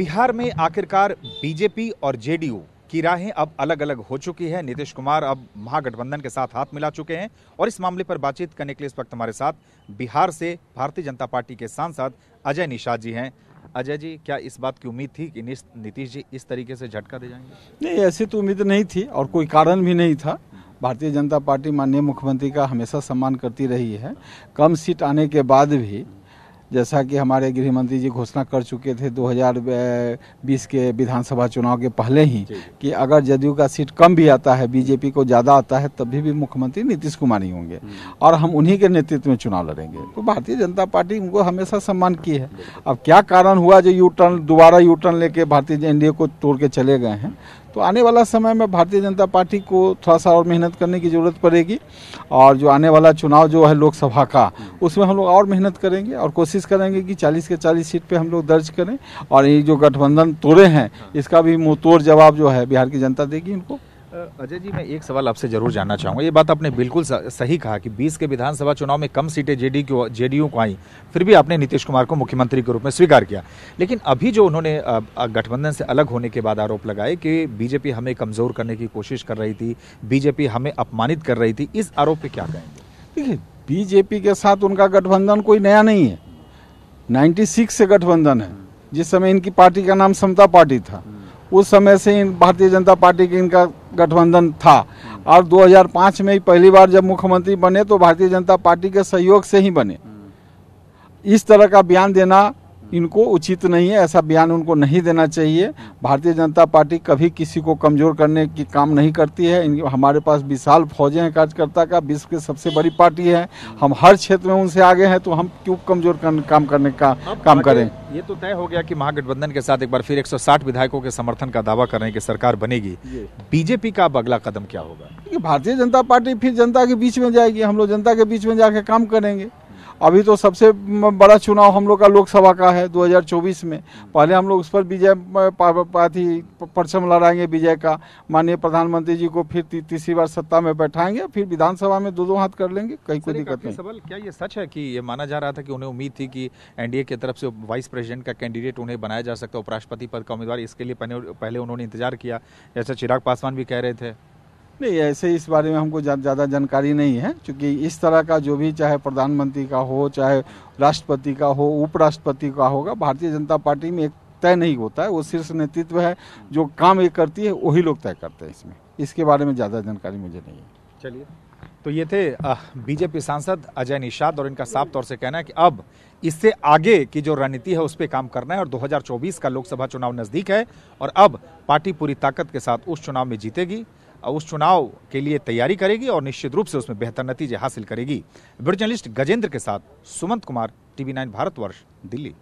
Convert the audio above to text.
बिहार में आखिरकार बीजेपी और जेडीयू की राहें अब अलग अलग हो चुकी है। नीतीश कुमार अब महागठबंधन के साथ हाथ मिला चुके हैं और इस मामले पर बातचीत करने के लिए इस वक्त हमारे साथ बिहार से भारतीय जनता पार्टी के सांसद अजय निषाद जी हैं। अजय जी, क्या इस बात की उम्मीद थी कि नीतीश जी इस तरीके से झटका दे जाएँगे? नहीं, ऐसी तो उम्मीद नहीं थी और कोई कारण भी नहीं था। भारतीय जनता पार्टी माननीय मुख्यमंत्री का हमेशा सम्मान करती रही है। कम सीट आने के बाद भी जैसा कि हमारे गृह मंत्री जी घोषणा कर चुके थे 2020 के विधानसभा चुनाव के पहले ही कि अगर जदयू का सीट कम भी आता है बीजेपी को ज़्यादा आता है तभी भी मुख्यमंत्री नीतीश कुमार ही होंगे। और हम उन्हीं के नेतृत्व में चुनाव लड़ेंगे। तो भारतीय जनता पार्टी उनको हमेशा सम्मान की है। अब क्या कारण हुआ जो यू टर्न दोबारा यू टर्न लेके भारतीय एनडीए को तोड़ के चले गए हैं? तो आने वाला समय में भारतीय जनता पार्टी को थोड़ा सा और मेहनत करने की ज़रूरत पड़ेगी और जो आने वाला चुनाव जो है लोकसभा का, उसमें हम लोग और मेहनत करेंगे और कोशिश करेंगे कि 40 के 40 सीट पे हम लोग दर्ज करें और ये जो गठबंधन तोड़े हैं, इसका भी मुँह जवाब जो है बिहार की जनता देगी उनको। अजय जी, मैं एक सवाल आपसे ज़रूर जानना चाहूँगा। ये बात आपने बिल्कुल सही कहा कि 20 के विधानसभा चुनाव में कम सीटें जेडी को जेडीयू को आई, फिर भी आपने नीतीश कुमार को मुख्यमंत्री के रूप में स्वीकार किया। लेकिन अभी जो उन्होंने गठबंधन से अलग होने के बाद आरोप लगाए कि बीजेपी हमें कमज़ोर करने की कोशिश कर रही थी, बीजेपी हमें अपमानित कर रही थी, इस आरोप पे क्या कहेंगे? देखिए, बीजेपी के साथ उनका गठबंधन कोई नया नहीं है। 96 से गठबंधन है। जिस समय इनकी पार्टी का नाम समता पार्टी था। उस समय से इन भारतीय जनता पार्टी के इनका गठबंधन था। और 2005 में ही पहली बार जब मुख्यमंत्री बने तो भारतीय जनता पार्टी के सहयोग से ही बने। इस तरह का बयान देना इनको उचित नहीं है ऐसा बयान उनको नहीं देना चाहिए। भारतीय जनता पार्टी कभी किसी को कमज़ोर करने की काम नहीं करती है। इन हमारे पास विशाल फौजें हैं कार्यकर्ता का विश्व की सबसे बड़ी पार्टी है। हम हर क्षेत्र में उनसे आगे हैं तो हम क्यों कमज़ोर कर, काम करने का काम करें? ये तो तय हो गया कि महागठबंधन के साथ एक बार फिर 160 विधायकों के समर्थन का दावा कर रहे हैं कि सरकार बनेगी। बीजेपी का अब अगला कदम क्या होगा? भारतीय जनता पार्टी फिर जनता के बीच में जाएगी। हम लोग जनता के बीच में जाके काम करेंगे। अभी तो सबसे बड़ा चुनाव हम लोग का लोकसभा का है 2024 में। पहले हम लोग उस पर विजय प- प- पाथी परचम लड़ाएँगे विजय का। माननीय प्रधानमंत्री जी को फिर ती, तीसरी बार सत्ता में बैठाएँगे फिर विधानसभा में दो दो हाथ कर लेंगे कहीं कोई दिक्कत नहीं। सवाल क्या ये सच है कि ये माना जा रहा था कि उन्हें उम्मीद थी कि एनडीए की तरफ़ से वाइस प्रेसिडेंट का कैंडिडेट उन्हें बनाया जा सकता है उपराष्ट्रपति पद का उम्मीदवार इसके लिए पहले पहले उन्होंने इंतज़ार किया। जैसा चिराग पासवान भी कह रहे थे नहीं, ऐसे इस बारे में हमको ज़्यादा जानकारी नहीं है, क्योंकि इस तरह का जो भी चाहे प्रधानमंत्री का हो, चाहे राष्ट्रपति का हो, उपराष्ट्रपति का होगा, भारतीय जनता पार्टी में एक तय नहीं होता है, वो शीर्ष नेतृत्व है, जो काम ये करती है, वही लोग तय करते हैं इसमें। इसके बारे में ज़्यादा जानकारी मुझे नहीं है। चलिए तो ये थे बीजेपी सांसद अजय निषाद और इनका साफ़ तौर से कहना है कि अब इससे आगे की जो रणनीति है, उस पर काम करना है और 2024 का लोकसभा चुनाव नज़दीक है और अब पार्टी पूरी ताकत के साथ उस चुनाव में जीतेगी। उस चुनाव के लिए तैयारी करेगी और निश्चित रूप से उसमें बेहतर नतीजे हासिल करेगी। जर्नलिस्ट गजेंद्र के साथ सुमंत कुमार, टीवी नाइन भारतवर्ष दिल्ली।